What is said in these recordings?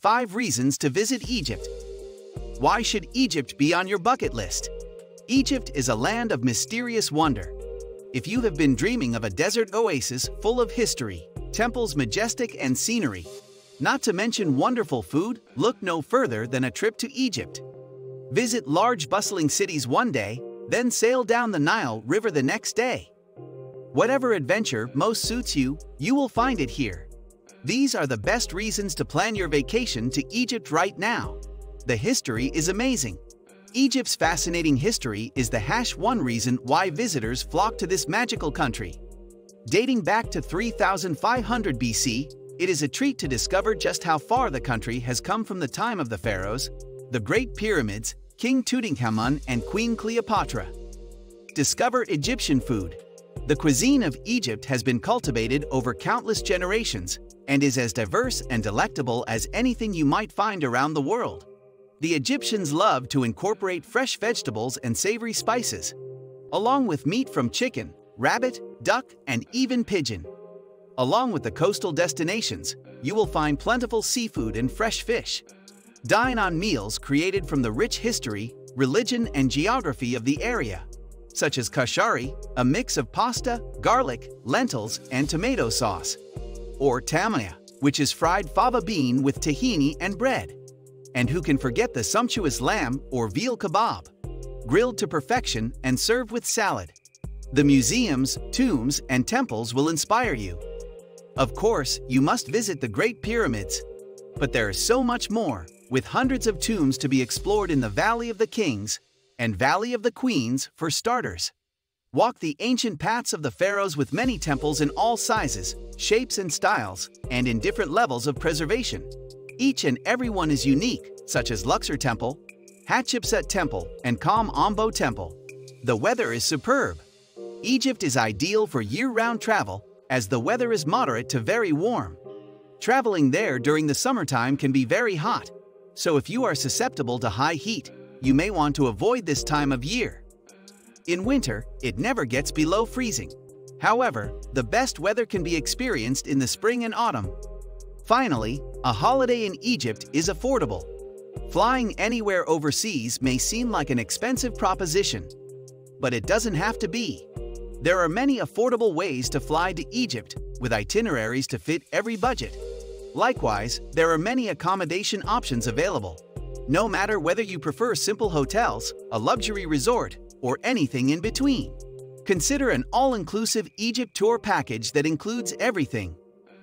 5 Reasons to Visit Egypt Why should Egypt be on your bucket list? Egypt is a land of mysterious wonder. If you have been dreaming of a desert oasis full of history, temples majestic and scenery, not to mention wonderful food, look no further than a trip to Egypt. Visit large bustling cities one day, then sail down the Nile River the next day. Whatever adventure most suits you, you will find it here. These are the best reasons to plan your vacation to Egypt right now. The history is amazing. Egypt's fascinating history is the hash one reason why visitors flock to this magical country. Dating back to 3500 BC, it is a treat to discover just how far the country has come from the time of the pharaohs, the Great Pyramids, King Tutankhamun, and Queen Cleopatra. Discover Egyptian food. The cuisine of Egypt has been cultivated over countless generations, and is as diverse and delectable as anything you might find around the world. The Egyptians love to incorporate fresh vegetables and savory spices, along with meat from chicken, rabbit, duck, and even pigeon. Along with the coastal destinations, you will find plentiful seafood and fresh fish. Dine on meals created from the rich history, religion, and geography of the area, such as kashari, a mix of pasta, garlic, lentils, and tomato sauce or tamaya, which is fried fava bean with tahini and bread. And who can forget the sumptuous lamb or veal kebab, grilled to perfection and served with salad. The museums, tombs, and temples will inspire you. Of course, you must visit the Great Pyramids. But there is so much more, with hundreds of tombs to be explored in the Valley of the Kings and Valley of the Queens for starters. Walk the ancient paths of the pharaohs with many temples in all sizes, shapes and styles, and in different levels of preservation. Each and every one is unique, such as Luxor Temple, Hatshepsut Temple, and Kom Ombo Temple. The weather is superb. Egypt is ideal for year-round travel, as the weather is moderate to very warm. Traveling there during the summertime can be very hot, so if you are susceptible to high heat, you may want to avoid this time of year. In winter, it never gets below freezing. However, the best weather can be experienced in the spring and autumn. Finally, a holiday in Egypt is affordable. Flying anywhere overseas may seem like an expensive proposition, but it doesn't have to be. There are many affordable ways to fly to Egypt, with itineraries to fit every budget. Likewise, there are many accommodation options available. No matter whether you prefer simple hotels, a luxury resort, or anything in between. Consider an all-inclusive Egypt tour package that includes everything.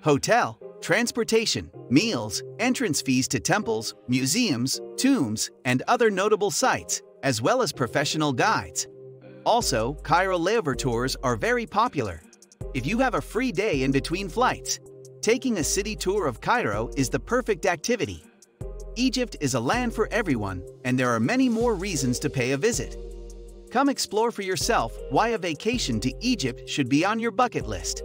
Hotel, transportation, meals, entrance fees to temples, museums, tombs, and other notable sites, as well as professional guides. Also, Cairo layover tours are very popular. If you have a free day in between flights, taking a city tour of Cairo is the perfect activity. Egypt is a land for everyone, and there are many more reasons to pay a visit. Come explore for yourself why a vacation to Egypt should be on your bucket list.